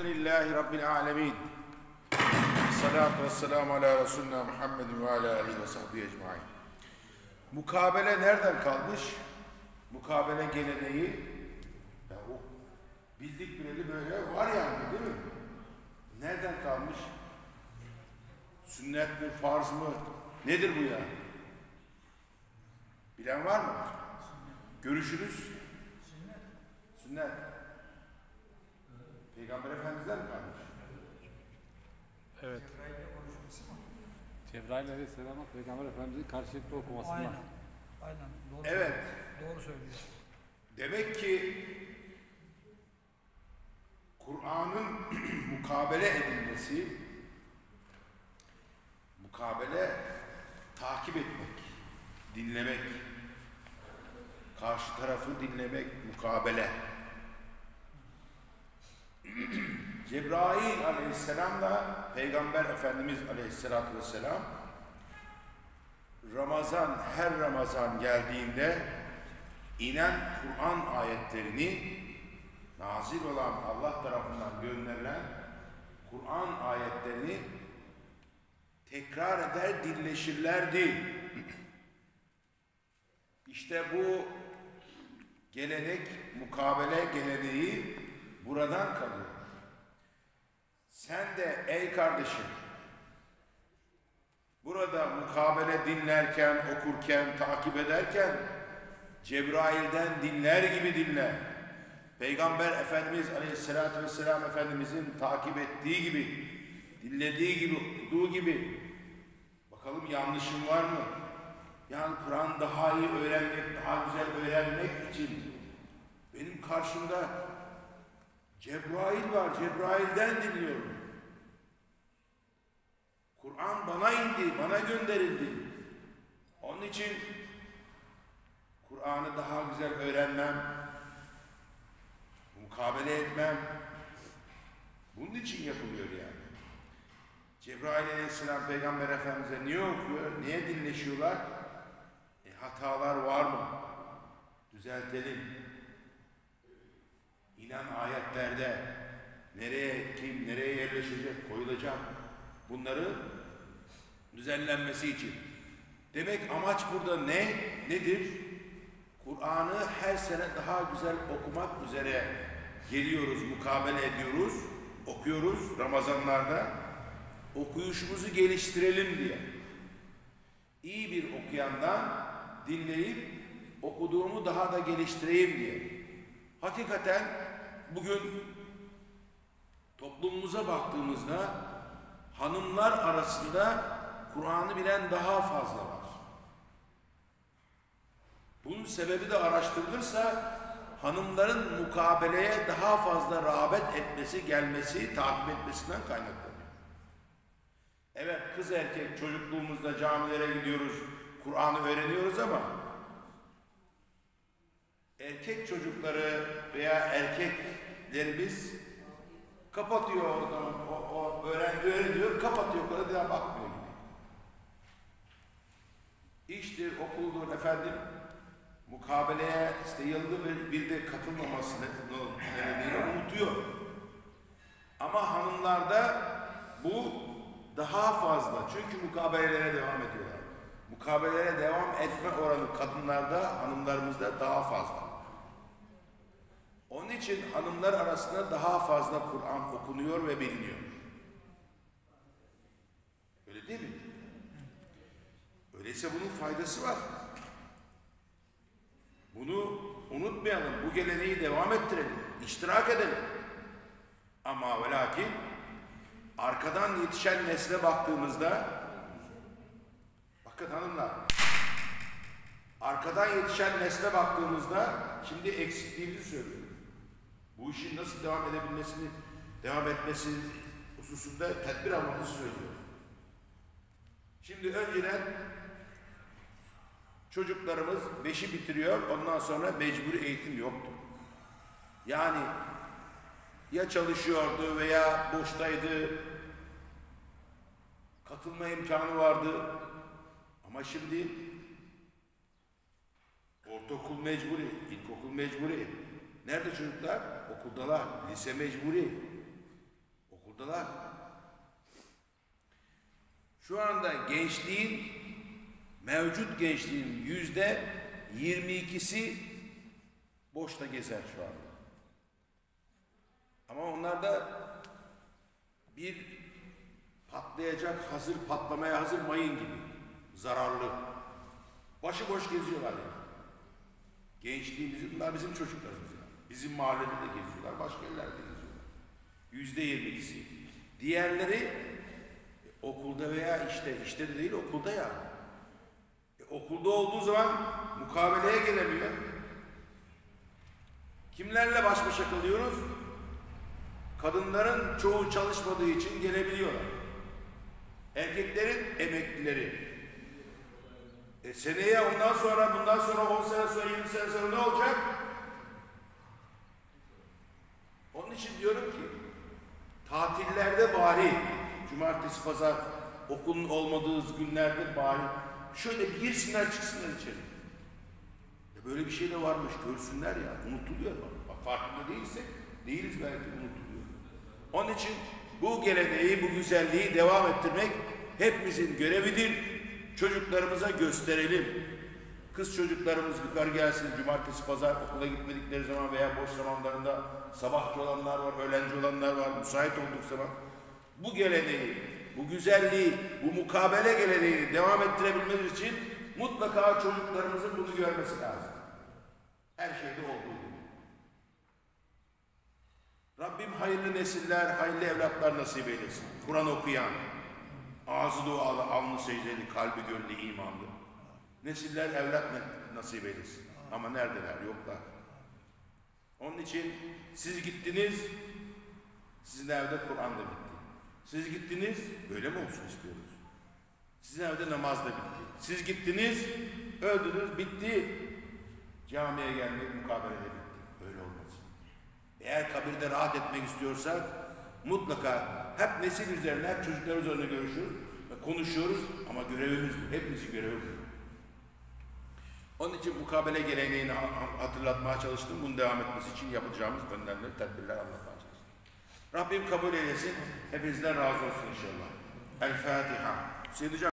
Elhamdülillahi Rabbil alemin. Salatu ve selamu ala Resulina Muhammedin ve ala alihi ve sahbihi ecmain. Mukabele nereden kalmış? Mukabele geleneği ya o bildik bileli böyle var yani değil mi? Nereden kalmış? Sünnet mi, farz mı? Nedir bu ya? Bilen var mı? Görüşünüz? Sünnet. Sünnet. Peygamber Efendimiz'den mi kalmış? Evet. Cebrail Aleyhisselam'a Peygamber Efendimiz'in karşılıklı okumasından. Aynen. Aynen. Doğru Evet. söylüyor. Doğru söylüyor. Demek ki Kur'an'ın mukabele edilmesi, mukabele takip etmek, dinlemek, karşı tarafı dinlemek, mukabele. Cebrail aleyhisselamla Peygamber Efendimiz aleyhisselatü vesselam Ramazan, her Ramazan geldiğinde inen Kur'an ayetlerini nazil olan Allah tarafından gönderilen Kur'an ayetlerini tekrar eder, dilleşirlerdi. İşte bu gelenek, mukabele geleneği buradan kalıyor. Sen de ey kardeşim, burada mukabele dinlerken, okurken, takip ederken Cebrail'den dinler gibi dinle. Peygamber Efendimiz Aleyhisselatü Vesselam Efendimizin takip ettiği gibi, dinlediği gibi, okuduğu gibi. Bakalım yanlışım var mı? Yani Kur'an daha iyi öğrenmek, daha güzel öğrenmek için benim karşımda Cebrail var, Cebrail'den dinliyorum. Kur'an bana indi, bana gönderildi. Onun için Kur'an'ı daha güzel öğrenmem, mukabele etmem, bunun için yapılıyor yani. Cebrail aleyhisselam peygamber efendimize niye okuyor, niye dinleşiyorlar? E, hatalar var mı? Düzeltelim. İnan ayetlerde nereye kim, nereye yerleşecek, koyulacak bunları düzenlenmesi için. Demek amaç burada ne? Nedir? Kur'an'ı her sene daha güzel okumak üzere geliyoruz, mukabele ediyoruz, okuyoruz Ramazanlarda. Okuyuşumuzu geliştirelim diye. İyi bir okuyandan dinleyip okuduğumu daha da geliştireyim diye. Hakikaten bugün toplumumuza baktığımızda hanımlar arasında Kur'an'ı bilen daha fazla var. Bunun sebebi de araştırılırsa hanımların mukabeleye daha fazla rağbet etmesi, gelmesi, takip etmesinden kaynaklanıyor. Evet kız erkek çocukluğumuzda camilere gidiyoruz, Kur'an'ı öğreniyoruz ama erkek çocukları veya erkeklerimiz kapatıyor o zaman, o, o öğrendi öğreniyor, kapatıyor, kadar bir daha bakmıyor gibi. İştir, okuldur efendim, mukabeleye işte yılda bir, bir de katılmaması nedeniyle unutuyor. Ama hanımlarda bu daha fazla. Çünkü mukabelelere devam ediyorlar. Mukabelelere devam etme oranı kadınlarda, hanımlarımızda daha fazla. Onun için hanımlar arasında daha fazla Kur'an okunuyor ve biliniyor. Öyle değil mi? Öyleyse bunun faydası var. Bunu unutmayalım. Bu geleneği devam ettirelim. iştirak edelim. Ama ve lakin arkadan yetişen nesle baktığımızda bakın hanımlar arkadan yetişen nesle baktığımızda şimdi eksikliğimizi söylüyorum. Bu işin nasıl devam edebilmesini devam etmesi hususunda tedbir almamızı söylüyor. Şimdi önceden çocuklarımız beşi bitiriyor ondan sonra mecburi eğitim yoktu. Yani ya çalışıyordu veya boştaydı, katılma imkanı vardı. Ama şimdi ortaokul mecburi, ilkokul mecburi. Nerede çocuklar? Okuldalar, lise mecburi. Buradalar. Şu anda gençliğin, mevcut gençliğin yüzde 22'si boşta gezer şu anda. Ama onlar da bir patlayacak hazır, patlamaya hazır mayın gibi. Zararlı. Başıboş geziyorlar yani. Gençliğimizin, bunlar bizim çocuklarımız. Bizim mahallede de geziyorlar, başka yerlerde geziyorlar. Yüzde yirmisi. Diğerleri e, okulda veya işte, işte de değil okulda yani. E, okulda olduğu zaman mukabeleye gelemiyor. Kimlerle baş başa kalıyoruz? Kadınların çoğu çalışmadığı için gelebiliyorlar. Erkeklerin emeklileri. E seneye ondan sonra, bundan sonra 10 sene sonra, 20 sene sonra ne olacak? Onun için diyorum ki, tatillerde bari, cumartesi, pazar, okulun olmadığı günlerde bari, şöyle girsinler çıksınlar içeri. E böyle bir şey de varmış, görsünler ya, unutuluyor bak. Bak farkında değilsek, değiliz belki unutuluyor. Onun için bu geleneği, bu güzelliği devam ettirmek hepimizin görevidir. Çocuklarımıza gösterelim. Kız çocuklarımız yukarı gelsin cumartesi pazar okula gitmedikleri zaman veya boş zamanlarında sabahçı olanlar var, öğlenci olanlar var, müsait olduk zaman bu geleneği, bu güzelliği, bu mukabele geleneğini devam ettirebilmemiz için mutlaka çocuklarımızın bunu görmesi lazım. Her şeyde olduğu gibi. Rabbim hayırlı nesiller, hayırlı evlatlar nasip eylesin. Kur'an okuyan, ağzı dualı, alnı secdeli, kalbi gönlü imanlı. Nesiller evlat nasip eylesin. Ama neredeler? Yoklar. Onun için siz gittiniz, sizin evde Kur'an da bitti. Siz gittiniz, böyle mi olsun istiyoruz? Sizin evde namaz da bitti. Siz gittiniz, öldünüz, bitti. Camiye gelmek mukabele de bitti. Öyle olmaz. Eğer kabirde rahat etmek istiyorsak mutlaka hep nesil üzerine, hep çocuklar üzerine görüşüyoruz ve konuşuyoruz ama görevimiz bu. Hepimizin görevi bu. Onun için mukabele geleneğini ha- ha- hatırlatmaya çalıştım. Bunun devam etmesi için yapacağımız önlemleri, tedbirler anlatmaya çalıştım. Rabbim kabul eylesin. Hepinizden razı olsun inşallah. El Fatiha. Hocam